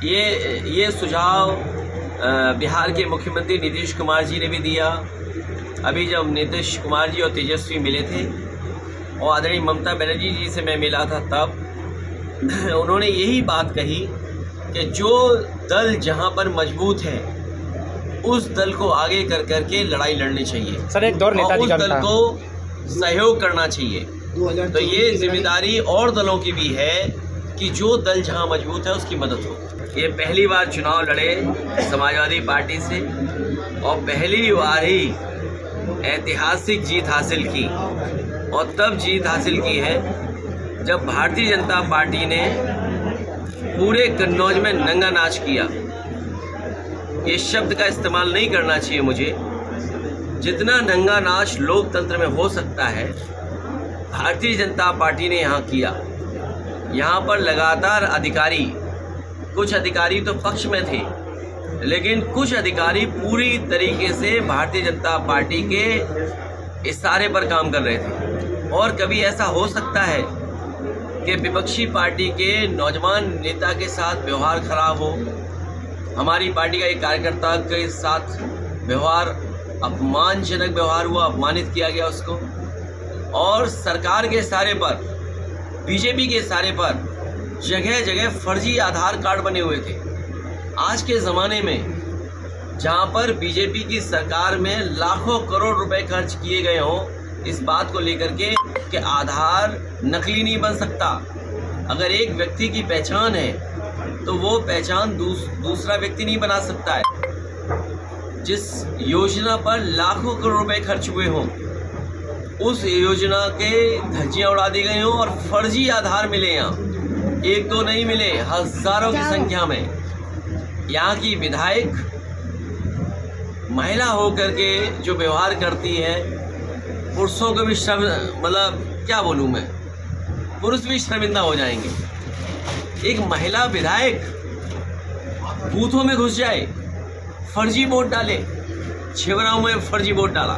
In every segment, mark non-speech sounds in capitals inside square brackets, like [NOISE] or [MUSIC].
ये ये सुझाव बिहार के मुख्यमंत्री नीतीश कुमार जी ने भी दिया। अभी जब नीतीश कुमार जी और तेजस्वी मिले थे और आदरणीय ममता बनर्जी जी से मैं मिला था तब [CLEARS THROAT] उन्होंने यही बात कही कि जो दल जहाँ पर मज़बूत है उस दल को आगे कर करके लड़ाई लड़नी चाहिए। सर एक दौर नेताजी उस दल को सहयोग करना चाहिए। तो ये ज़िम्मेदारी और दलों की भी है कि जो दल जहाँ मज़बूत है उसकी मदद हो। ये पहली बार चुनाव लड़े समाजवादी पार्टी से और पहली बार ही ऐतिहासिक जीत हासिल की। और तब जीत हासिल की है जब भारतीय जनता पार्टी ने पूरे कन्नौज में नंगा नाच किया। ये शब्द का इस्तेमाल नहीं करना चाहिए मुझे। जितना नंगा नाच लोकतंत्र में हो सकता है, भारतीय जनता पार्टी ने यहाँ किया। यहाँ पर लगातार अधिकारी, कुछ अधिकारी तो पक्ष में थे, लेकिन कुछ अधिकारी पूरी तरीके से भारतीय जनता पार्टी के इशारे पर काम कर रहे थे। और कभी ऐसा हो सकता है कि विपक्षी पार्टी के नौजवान नेता के साथ व्यवहार खराब हो, हमारी पार्टी का एक कार्यकर्ता के साथ व्यवहार अपमानजनक व्यवहार हुआ, अपमानित किया गया उसको, और सरकार के इशारे पर बीजेपी के इशारे पर जगह जगह फर्जी आधार कार्ड बने हुए थे। आज के ज़माने में जहाँ पर बीजेपी की सरकार में लाखों करोड़ रुपए खर्च किए गए हों इस बात को लेकर के कि आधार नकली नहीं बन सकता। अगर एक व्यक्ति की पहचान है तो वो पहचान दूस, दूसरा व्यक्ति नहीं बना सकता है जिस योजना पर लाखों करोड़ रुपए खर्च हुए हों। उस योजना के धज्जियाँ उड़ा दी गई हों और फर्जी आधार मिले यहाँ। एक दो नहीं मिले हज़ारों की संख्या में। यहाँ की विधायक महिला होकर के जो व्यवहार करती है पुरुषों को भी शर्म मतलब क्या बोलूँ मैं? पुरुष भी शर्मिंदा हो जाएँगे। एक महिला विधायक बूथों में घुस जाए फर्जी वोट डाले छिवराओं में फर्जी वोट डाला।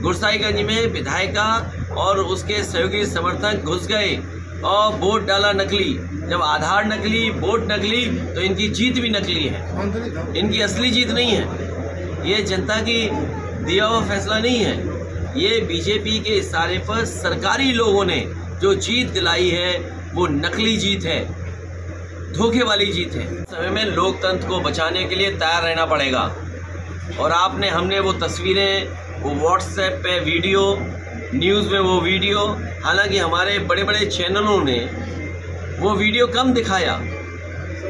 गुरसाईगंज में विधायिका और उसके सहयोगी समर्थक घुस गए और वोट डाला नकली। जब आधार नकली, वोट नकली तो इनकी जीत भी नकली है। इनकी असली जीत नहीं है। ये जनता की दिया हुआ फैसला नहीं है। ये बीजेपी के इशारे पर सरकारी लोगों ने जो जीत दिलाई है, वो नकली जीत है। धोखे वाली जीत है। समय में लोकतंत्र को बचाने के लिए तैयार रहना पड़ेगा। और आपने हमने वो तस्वीरें, वो व्हाट्सएप पे वीडियो न्यूज़ में वो वीडियो, हालाँकि हमारे बड़े बड़े चैनलों ने वो वीडियो कम दिखाया।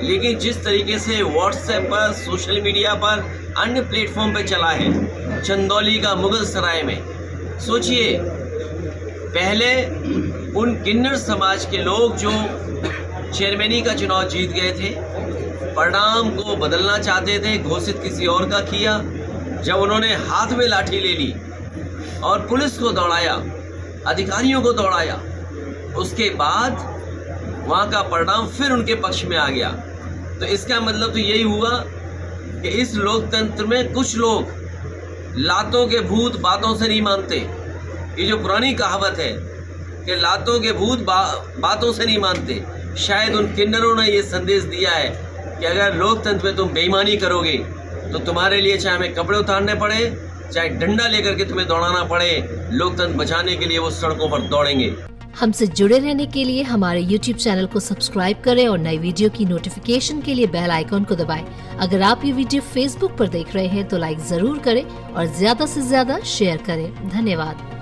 लेकिन जिस तरीके से व्हाट्सएप पर सोशल मीडिया पर, अन्य प्लेटफॉर्म पर चला है, चंदौली का मुगल सराय में, सोचिए, पहले उन किन्नर समाज के लोग जो चेयरमैनी का चुनाव जीत गए थे परिणाम को बदलना चाहते थे घोषित किसी और का किया जब उन्होंने हाथ में लाठी ले ली और पुलिस को दौड़ाया अधिकारियों को दौड़ाया। उसके बाद वहाँ का परिणाम फिर उनके पक्ष में आ गया। तो इसका मतलब तो यही हुआ कि इस लोकतंत्र में कुछ लोग लातों के भूत बातों से नहीं मानते। ये जो पुरानी कहावत है कि लातों के भूत बा, बातों से नहीं मानते। शायद उन किन्नरों ने ये संदेश दिया है कि अगर लोकतंत्र में तुम बेईमानी करोगे तो तुम्हारे लिए चाहे हमें कपड़े उतारने पड़े, चाहे डंडा लेकर के तुम्हें दौड़ाना पड़े, लोकतंत्र बचाने के लिए वो सड़कों पर दौड़ेंगे। हमसे जुड़े रहने के लिए हमारे YouTube चैनल को सब्सक्राइब करें और नई वीडियो की नोटिफिकेशन के लिए बेल आइकॉन को दबाएँ। अगर आप ये वीडियो Facebook पर देख रहे हैं तो लाइक ज़रूर करें और ज़्यादा से ज़्यादा शेयर करें। धन्यवाद।